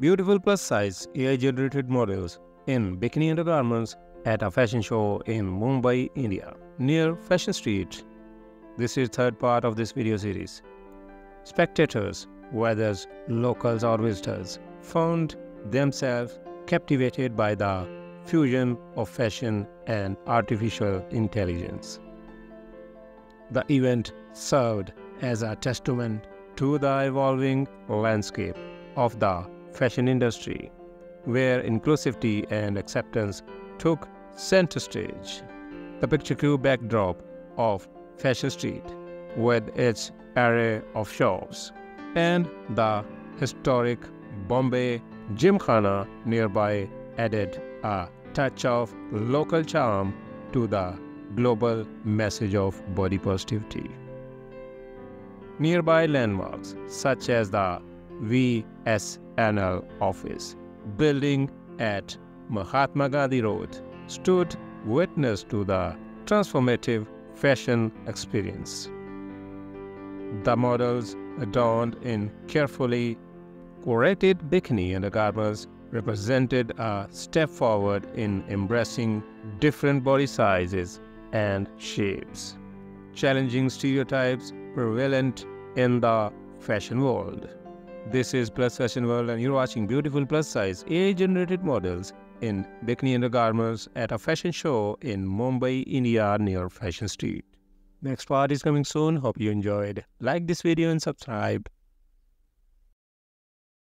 beautiful plus size AI generated models in bikini undergarments at a fashion show in Mumbai, India, near Fashion Street. This is third part of this video series. Spectators, whether locals or visitors, found themselves captivated by the fusion of fashion and artificial intelligence. The event served as a testament to the evolving landscape of the fashion industry, where inclusivity and acceptance took center stage. The picture backdrop of Fashion Street, with its array of shops, and the historic Bombay Gymkhana nearby added a touch of local charm to the global message of body positivity. Nearby landmarks such as the VSNL office building at Mahatma Gandhi Road stood witness to the transformative fashion experience. The models adorned in carefully curated bikini undergarments represented a step forward in embracing different body sizes and shapes, challenging stereotypes prevalent in the fashion world. This is Plus Fashion World and you're watching beautiful plus size AI-generated models in bikini undergarments at a fashion show in Mumbai, India near Fashion Street. Next part is coming soon. Hope you enjoyed. Like this video and subscribe.